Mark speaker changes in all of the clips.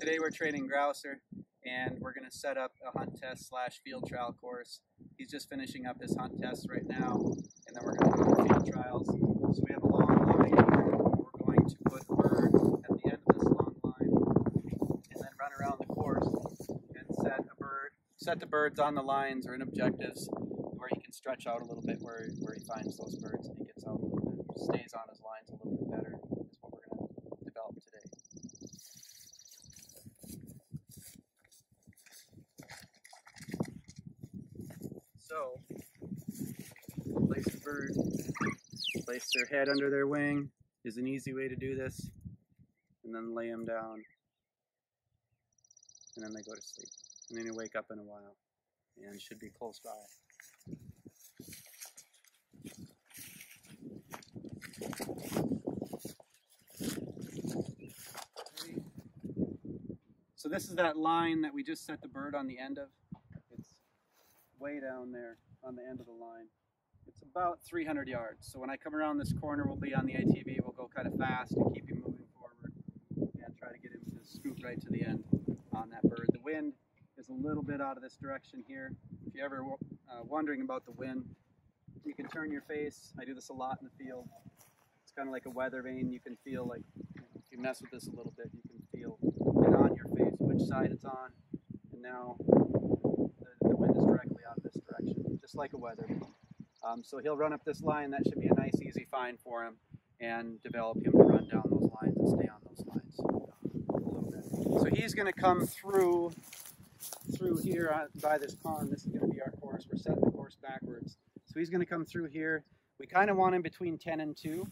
Speaker 1: Today we're training Grouser and we're going to set up a hunt test slash field trial course. He's just finishing up his hunt test right now and then we're going to do field trials. So we have a long line. We're going to put a bird at the end of this long line and then run around the course and set a bird, set the birds on the lines or in objectives where he can stretch out a little bit where, where he finds those birds and he gets out a little bit, stays on his lines a little bit better is what we're going to develop today. So, place the bird, place their head under their wing is an easy way to do this, and then lay them down, and then they go to sleep. And then you wake up in a while, and should be close by. So this is that line that we just set the bird on the end of. It's way down there on the end of the line. It's about 300 yards. So when I come around this corner, we'll be on the ATV. We'll go kind of fast and keep him moving forward and try to get him to scoot right to the end on that bird. The wind is a little bit out of this direction here. If you're ever uh, wondering about the wind, you can turn your face. I do this a lot in the field. It's kind of like a weather vane. You can feel like, if you mess with this a little bit, you can feel it on your face, which side it's on. And now the, the wind is directly out of this direction, just like a weather vane. Um, so he'll run up this line. That should be a nice, easy find for him and develop him to run down those lines and stay on those lines. So he's going to come through through here on, by this pond. This is going to be our course. We're setting the course backwards. So he's going to come through here. We kind of want him between 10 and 2,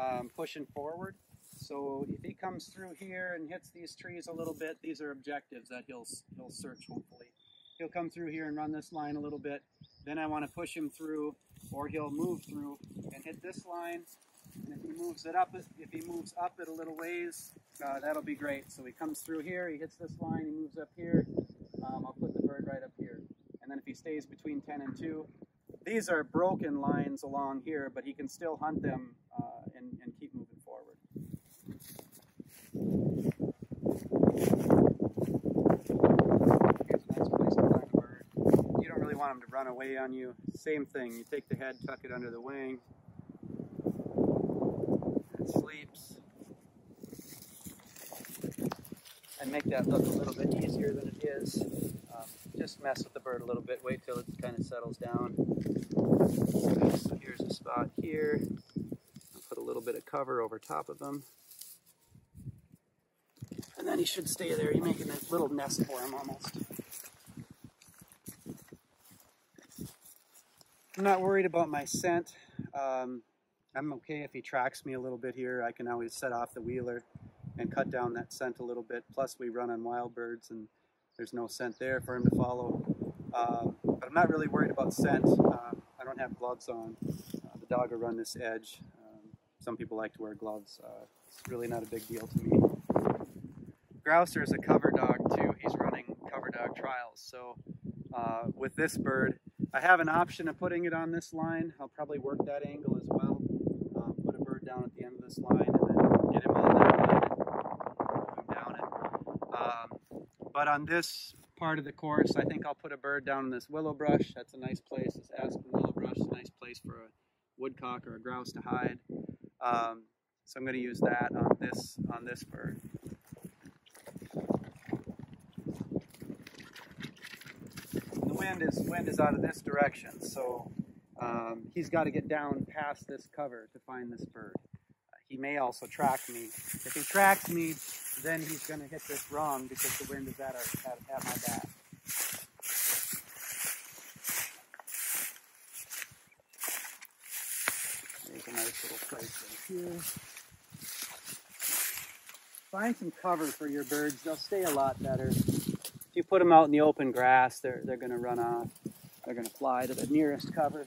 Speaker 1: um, pushing forward. So if he comes through here and hits these trees a little bit, these are objectives that he'll, he'll search hopefully. He'll come through here and run this line a little bit. Then I want to push him through or he'll move through and hit this line. And if he moves it up, if he moves up it a little ways, uh, that'll be great. So he comes through here, he hits this line, he moves up here. Um, I'll put the bird right up here. And then if he stays between 10 and 2, these are broken lines along here, but he can still hunt them uh, and, and keep moving forward. Here's a nice place to find a bird. To run away on you. Same thing, you take the head, tuck it under the wing, and sleeps. And make that look a little bit easier than it is. Um, just mess with the bird a little bit, wait till it kind of settles down. So here's a spot here. I'll put a little bit of cover over top of them. And then he should stay there. You're making a little nest for him almost. I'm not worried about my scent. Um, I'm okay if he tracks me a little bit here. I can always set off the wheeler and cut down that scent a little bit. Plus we run on wild birds and there's no scent there for him to follow. Um, but I'm not really worried about scent. Um, I don't have gloves on. Uh, the dog will run this edge. Um, some people like to wear gloves. Uh, it's really not a big deal to me. Grouser is a cover dog too. He's running cover dog trials. So uh, with this bird, I have an option of putting it on this line. I'll probably work that angle as well. Um, put a bird down at the end of this line and then get him on that down it. Um, but on this part of the course, I think I'll put a bird down in this willow brush. That's a nice place. This aspen willow brush is a nice place for a woodcock or a grouse to hide. Um, so I'm going to use that on this on this bird. The wind is wind is out of this direction, so um, he's got to get down past this cover to find this bird. Uh, he may also track me. If he tracks me, then he's going to hit this wrong because the wind is at, our, at, at my back. There's a nice little place right here. Find some cover for your birds. They'll stay a lot better. You put them out in the open grass, they're, they're going to run off. They're going to fly to the nearest cover.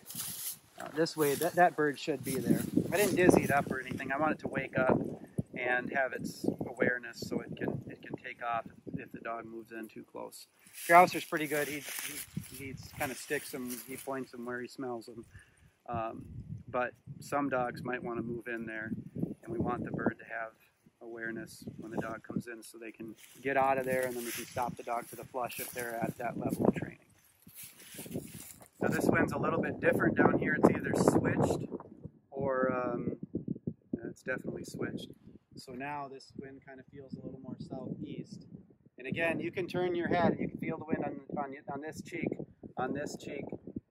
Speaker 1: Uh, this way, that, that bird should be there. I didn't dizzy it up or anything. I want it to wake up and have its awareness so it can it can take off if the dog moves in too close. Grouser's pretty good. He, he, he kind of sticks them, he points them where he smells them. Um, but some dogs might want to move in there, and we want the bird to have awareness when the dog comes in so they can get out of there and then we can stop the dog for the flush if they're at that level of training. Now this wind's a little bit different down here. It's either switched or um, it's definitely switched. So now this wind kind of feels a little more southeast. And again, you can turn your head. You can feel the wind on, on, on this cheek, on this cheek,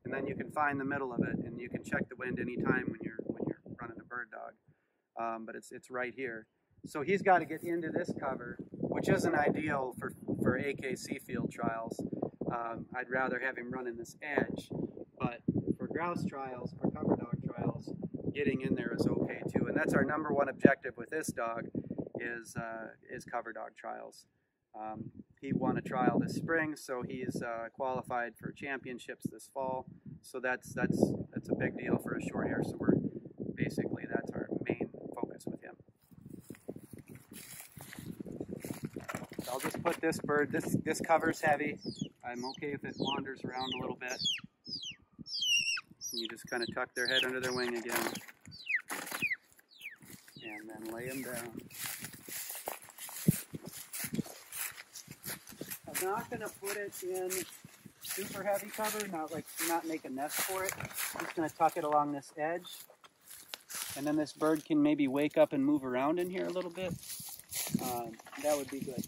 Speaker 1: and then you can find the middle of it, and you can check the wind anytime when you're when you're running a bird dog. Um, but it's it's right here. So he's got to get into this cover, which isn't ideal for for AKC field trials. Um, I'd rather have him running this edge, but for grouse trials, for cover dog trials, getting in there is okay too. And that's our number one objective with this dog is uh, is cover dog trials. Um, he won a trial this spring, so he's uh, qualified for championships this fall. So that's that's that's a big deal for a short hair. So we're basically that's our main focus with him. I'll just put this bird. This this cover's heavy. I'm okay if it wanders around a little bit. And you just kind of tuck their head under their wing again, and then lay them down. I'm not to put it in super heavy cover, not like not make a nest for it. I'm just to tuck it along this edge. And then this bird can maybe wake up and move around in here a little bit. Um, that would be good,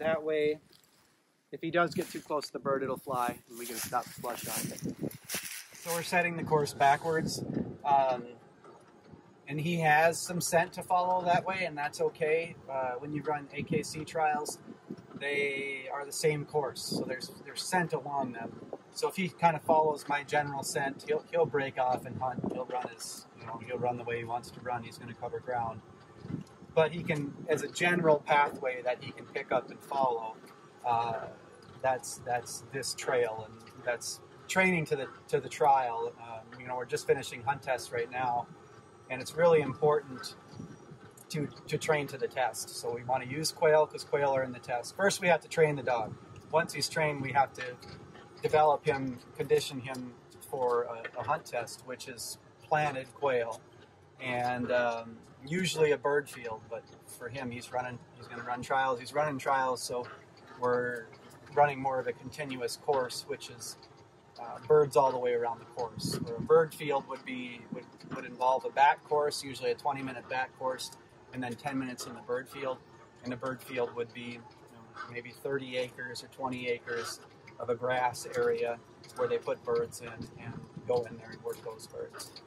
Speaker 1: that way, if he does get too close to the bird, it'll fly, and we can stop the flush on it. So we're setting the course backwards. Um, and he has some scent to follow that way, and that's okay. Uh, when you run AKC trials, they are the same course, so there's there's scent along them. So if he kind of follows my general scent, he'll he'll break off and hunt. He'll run his you know he'll run the way he wants to run. He's going to cover ground, but he can as a general pathway that he can pick up and follow. Uh, that's that's this trail, and that's training to the to the trial. Um, you know, we're just finishing hunt tests right now, and it's really important to, to train to the test. So we want to use quail because quail are in the test. First, we have to train the dog. Once he's trained, we have to develop him, condition him for a, a hunt test, which is planted quail, and um, usually a bird field. But for him, he's running. He's going to run trials. He's running trials, so we're running more of a continuous course, which is uh, birds all the way around the course. Where a bird field would be would, would involve a back course, usually a 20 minute back course, and then 10 minutes in the bird field. And the bird field would be you know, maybe 30 acres or 20 acres of a grass area where they put birds in and go in there and work those birds.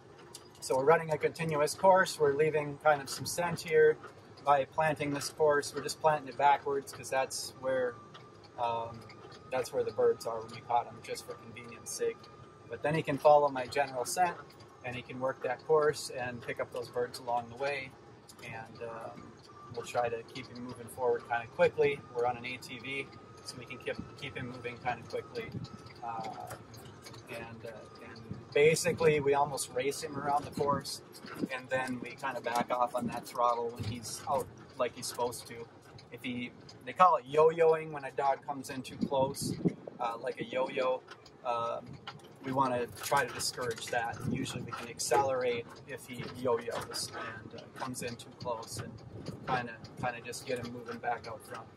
Speaker 1: So we're running a continuous course. We're leaving kind of some scent here by planting this course. We're just planting it backwards because that's where um, that's where the birds are when we caught them, just for convenience sake. But then he can follow my general scent and he can work that course and pick up those birds along the way and um, we'll try to keep him moving forward kind of quickly. We're on an ATV, so we can keep keep him moving kind of quickly. Uh, and, uh, basically, we almost race him around the course, and then we kind of back off on that throttle when he's out like he's supposed to. If he, they call it yo-yoing when a dog comes in too close, uh, like a yo-yo. Um, we want to try to discourage that. And usually we can accelerate if he yo-yos and uh, comes in too close and kind of kind of just get him moving back out front.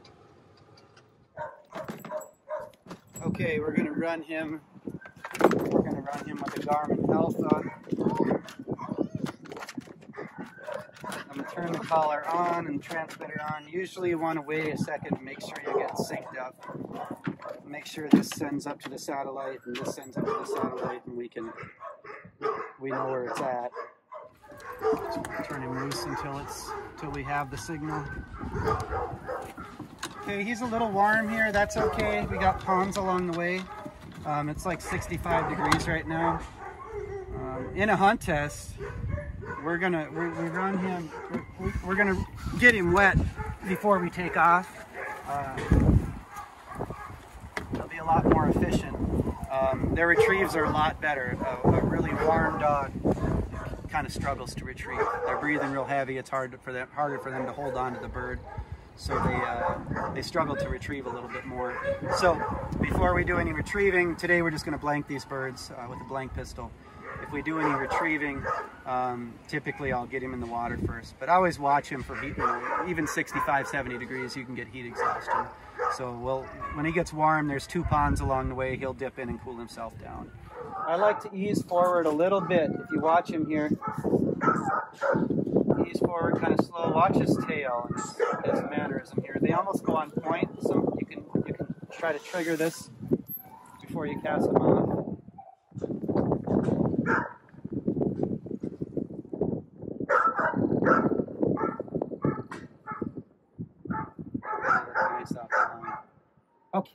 Speaker 1: Okay, we're going to run him. Run him with a Garmin Alpha. I'm going to turn the collar on and transmitter on. Usually you want to wait a second make sure you get synced up. Make sure this sends up to the satellite and this sends up to the satellite and we can we know where it's at. So turn him loose until it's until we have the signal. Okay he's a little warm here. That's okay. We got ponds along the way um, it's like 65 degrees right now um, in a hunt test we're gonna we, we run him we're, we're, gonna get him wet before we take off uh, they'll be a lot more efficient. Um, their retrieves are a lot better. A, a really warm dog kind of struggles to retrieve. They're breathing real heavy. It's hard for them, harder for them to hold on to the bird. So they, uh, they struggle to retrieve a little bit more. So before we do any retrieving, today we're just going to blank these birds uh, with a blank pistol. if we do any retrieving, um, typically I'll get him in the water first. But I always watch him for heat, even 65, 70 degrees, you can get heat exhaustion. So we'll, when he gets warm, there's two ponds along the way. He'll dip in and cool himself down. I like to ease forward a little bit. If you watch him here, ease forward kind of slow. Watch his tail and his, mannerism here. They almost go on point, so you can you can try to trigger this before you cast them off. Okay.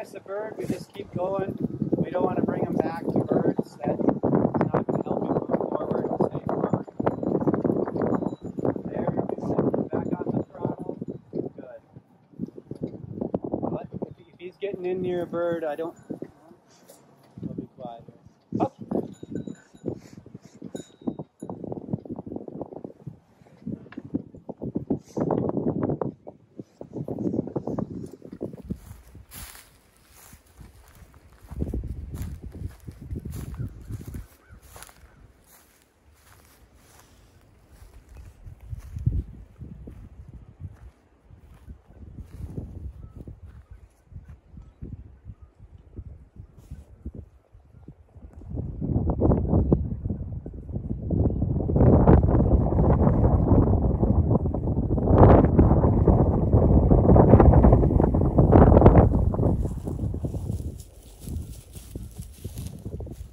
Speaker 1: Miss a bird, we just keep going. We don't want to bring them back to birds. That's not going to help you move forward and stay forward. There, we set back on the throttle. Good. But if he's getting in near a bird, I don't. We'll be quiet here. Up.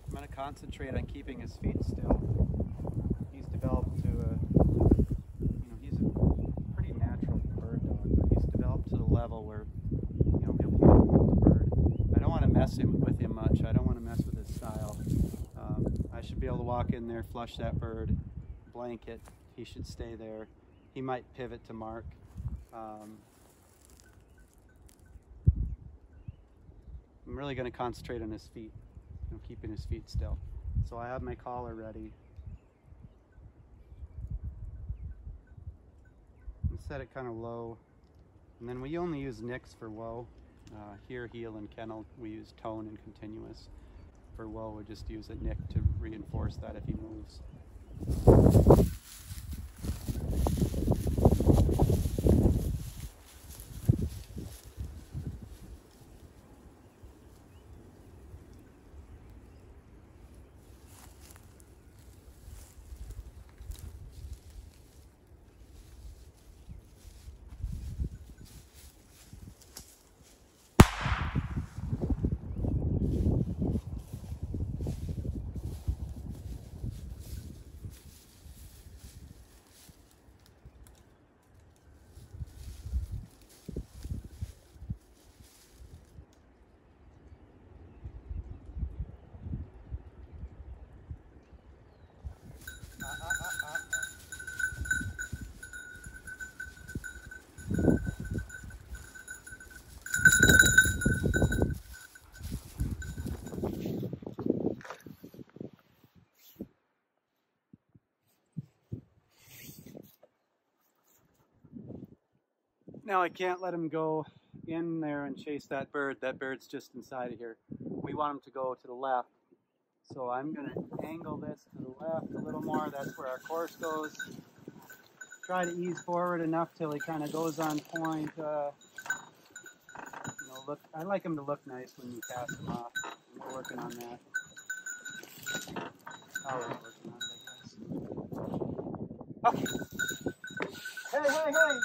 Speaker 1: I'm going to concentrate on keeping his feet still. He's developed to a, you know, he's a pretty natural bird dog, but he's developed to the level where, you know, he'll be able to hold the bird. I don't want to mess him with him much. I don't want to mess with his style. Um, I should be able to walk there, flush that bird, blanket. He should stay there. He might pivot to mark. Um, I'm really going to concentrate on his feet know, keeping his feet still. So I have my collar ready. And set it kind of low. And then we only use nicks for whoa. Uh, here, heel, and kennel, we use tone and continuous. For whoa, we just use a nick to reinforce that if he moves. Now I can't let him go in there and chase that bird. That bird's just inside of here. We want him to go to the left. So I'm going to angle this to the left a little more. That's where our course goes. Try to ease forward enough till he kind of goes on point. Uh, you know, look. I like him to look nice when you cast him off. We're working on that. On it, I guess. Okay. Hey, hey, hey!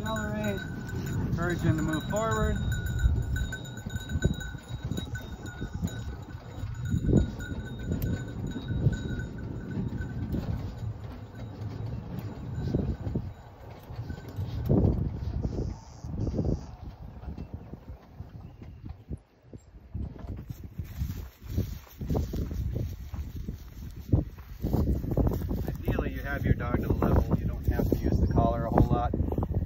Speaker 1: Accelerate, encourage him to move forward. Ideally, you have your dog to the level. You don't have to use the collar a whole lot.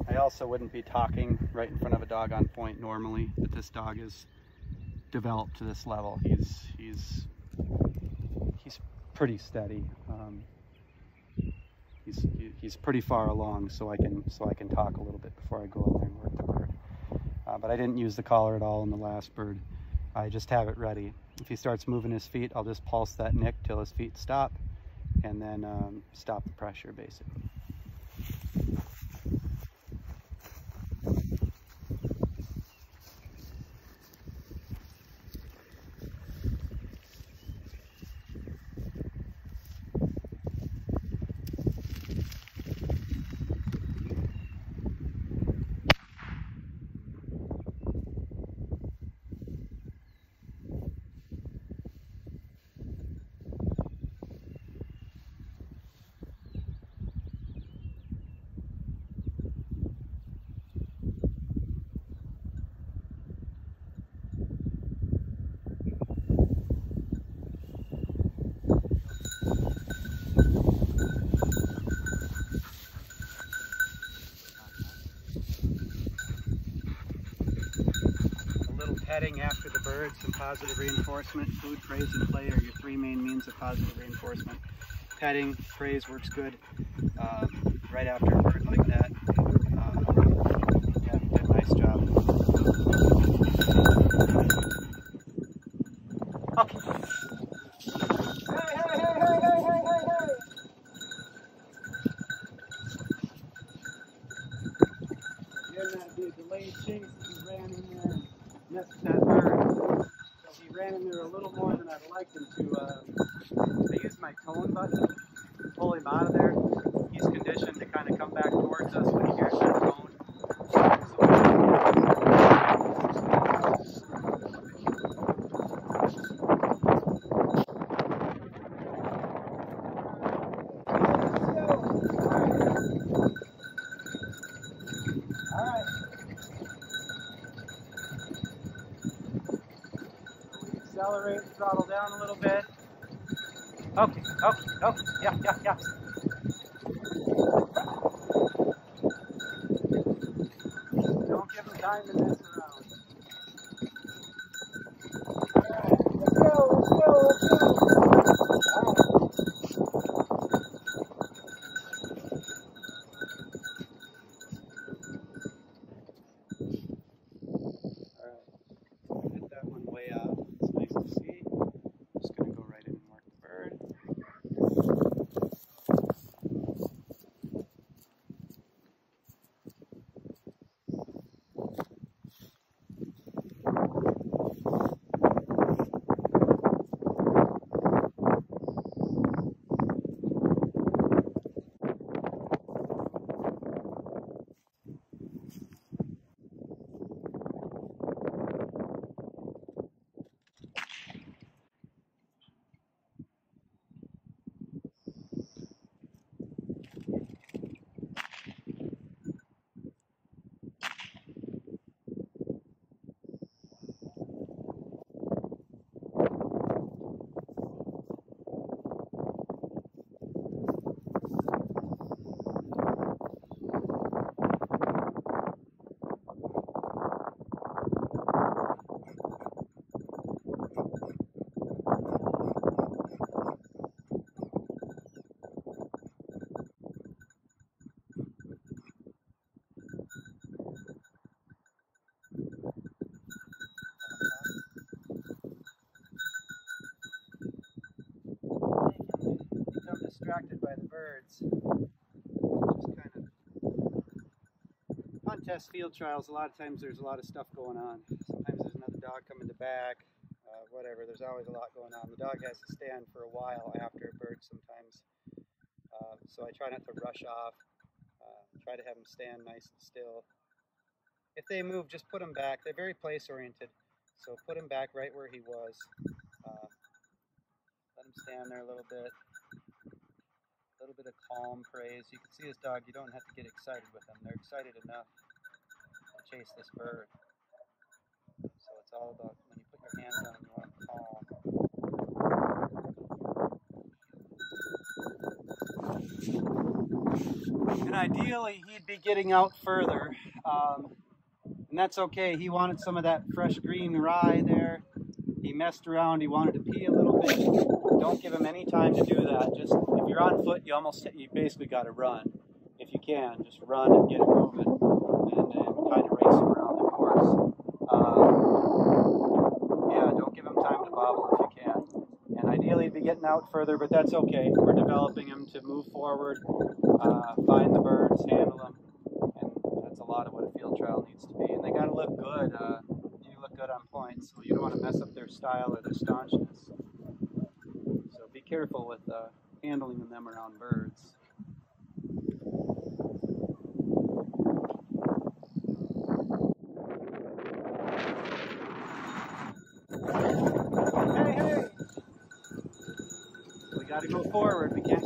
Speaker 1: I also wouldn't be talking right in front of a dog on point normally, but this dog is developed to this level. He's he's he's pretty steady. Um, he's he's pretty far along, so I can so I can talk a little bit before I go in there and work the bird. Uh, but I didn't use the collar at all in the last bird. I just have it ready. If he starts moving his feet, I'll just pulse that nick till his feet stop and then um, stop the pressure basically. a little petting after the bird, some positive reinforcement. Food, praise, and play are your three main means of positive reinforcement. Petting, praise works good uh, right after a bird like that. Uh, yeah, did a nice job. Okay. Hey, hey, hey, hey, hey, hey, hey, hey! Again, that'd be a delayed chase if he ran in there and missed that bird. So he ran in there a little more than I'd like him to. Uh, I used my tone button to pull him out of there. He's conditioned to kind of come back towards us when he hears that by the birds. Just kind of on test field trials. A lot of times there's a lot of stuff going on. Sometimes there's another dog coming to back. Uh, whatever. There's always a lot going on. The dog has to stand for a while after a bird sometimes. Uh, so I try not to rush off. Uh, try to have them stand nice and still. If they move, just put them back. They're very place oriented. So put him back right where he was. Uh, let him stand there a little bit. A little bit of calm praise. You can see this dog, you don't have to get excited with them. They're excited enough to chase this bird. So it's all about when you put your hands on them, you want them calm. And ideally, he'd be getting out further. Um, and that's okay. He wanted some of that fresh green rye there. He messed around. He wanted to pee a little bit. Don't give him any time to do that. Just if you're on foot, you almost you basically got to run. If you can, just run and get it moving, and, and kind of race around the course. Um, yeah, don't give him time to bobble if you can. And ideally, be getting out further, but that's okay. We're developing him to move forward, uh, find the birds, handle them and that's a lot of what a field trial needs to be. And they got to look good. Uh, you look good on points, so you don't want to mess up their style or their staunchness. Careful with uh, handling them around birds. Hey, hey! We got to go forward. We can't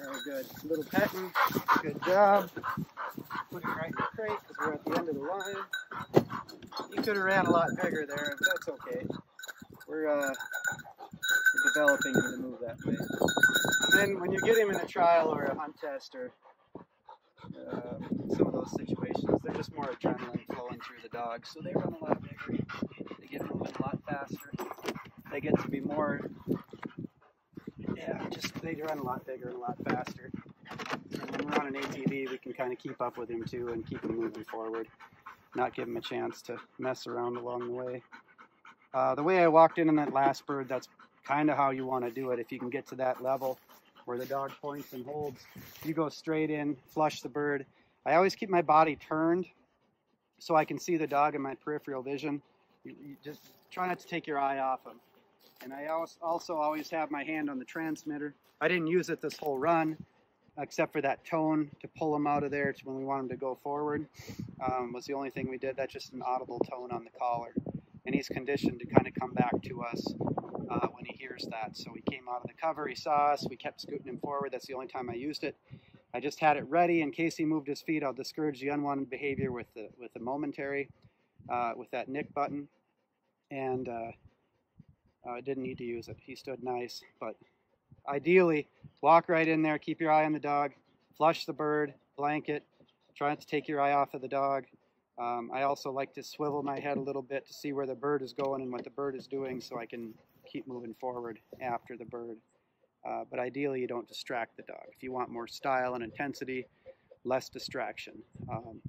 Speaker 1: Very good. Little petting. Good job. Put it right in the crate because we're at the end of the line. You could have ran a lot bigger there, but that's okay. We're, uh, we're developing him to move that way. And then when you get him in a trial or a hunt test or uh, some of those situations, they're just more adrenaline flowing through the dog. So they run a lot bigger. They get moving a lot faster. They get to be more, yeah, just they run a lot bigger and a lot faster. And when we're on an ATV, we can kind of keep up with him too and keep him moving forward, not give him a chance to mess around along the way. Uh, the way I walked in on that last bird, that's kind of how you want to do it. If you can get to that level where the dog points and holds, you go straight in, flush the bird. I always keep my body turned so I can see the dog in my peripheral vision. You, you just try not to take your eye off him. And I also always have my hand on the transmitter. I didn't use it this whole run, except for that tone to pull him out of there when we want him to go forward. Um, was the only thing we did. That's just an audible tone on the collar. And he's conditioned to kind of come back to us uh, when he hears that. So he came out of the cover, he saw us, we kept scooting him forward. That's the only time I used it. I just had it ready in case he moved his feet. I'll discourage the unwanted behavior with the with the momentary, uh, with that nick button, and uh, I uh, didn't need to use it. He stood nice, but ideally, walk right in there, keep your eye on the dog, flush the bird, blanket, try not to take your eye off of the dog. Um, I also like to swivel my head a little bit to see where the bird is going and what the bird is doing so I can keep moving forward after the bird. Uh, but ideally, you don't distract the dog. If you want more style and intensity, less distraction. Um,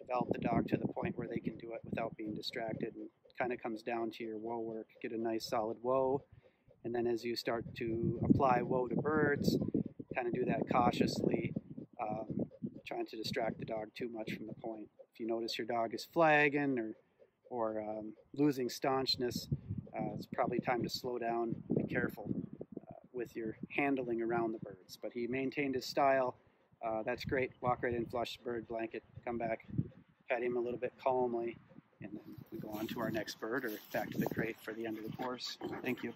Speaker 1: develop the dog to the point where they can do it without being distracted. And kind of comes down to your whoa work. Get a nice solid whoa. And then as you start to apply whoa to birds, kind of do that cautiously, um, trying to distract the dog too much from the point. If you notice your dog is flagging or, or um, losing staunchness, uh, it's probably time to slow down. Be careful uh, with your handling around the birds. But he maintained his style. Uh, that's great. Walk right in, flush the bird, blanket, come back, pet him a little bit calmly, and go on to our next bird or back to the crate for the end of the course. Thank you.